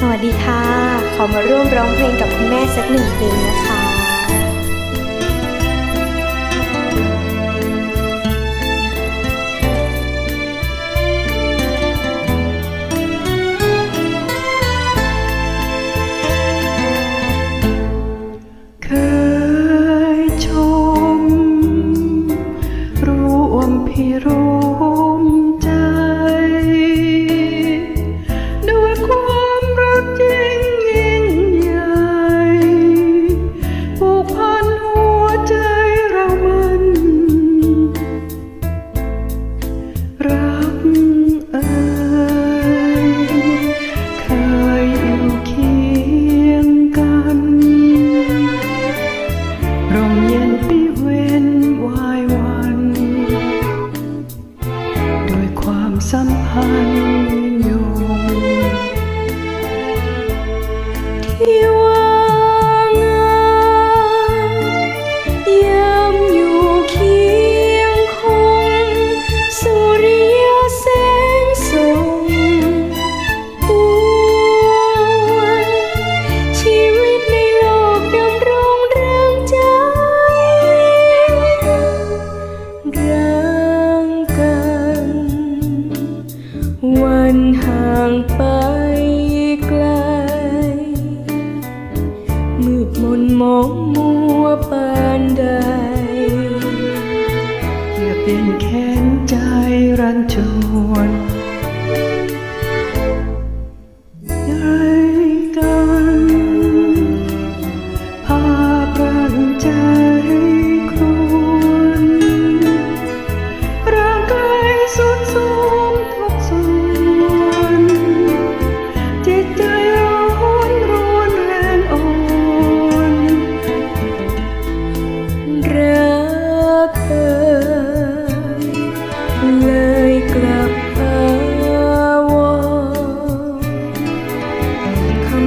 สวัสดีค่ะ ขอมาร่วมร้องเพลงกับคุณแม่สักหนึ่งเพลงนะคะ 给我。 เป็นแค้นใจรันจวน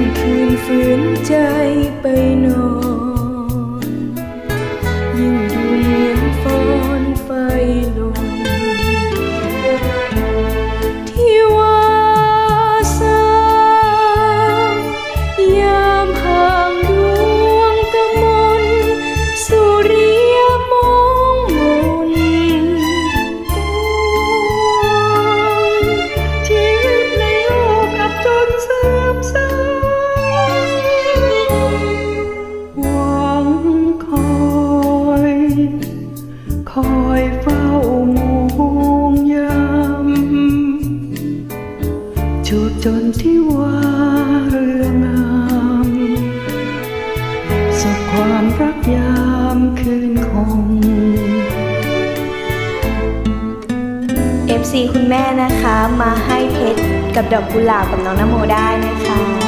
thường thường phương จนที่ว่าเรื่องงามสุขความรักยามคืนคง FC คุณแม่นะคะมาให้เพชรกับดอกกุหลาบกับน้องนโมได้นะคะ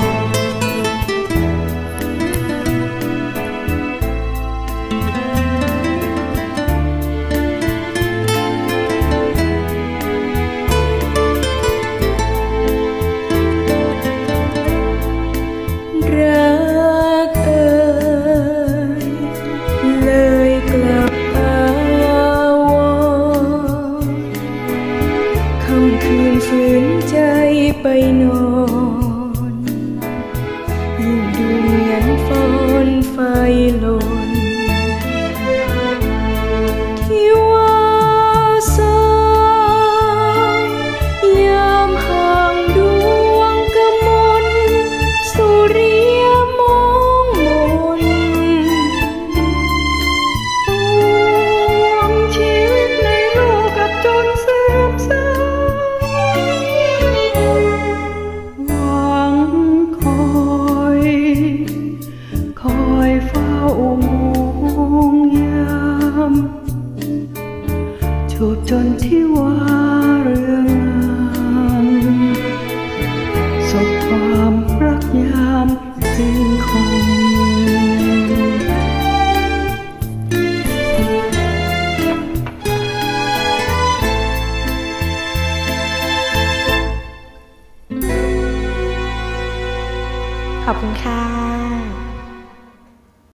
my love. จนที่ว่าเรื่องสบความรักยามจึงคงขอบคุณค่ะ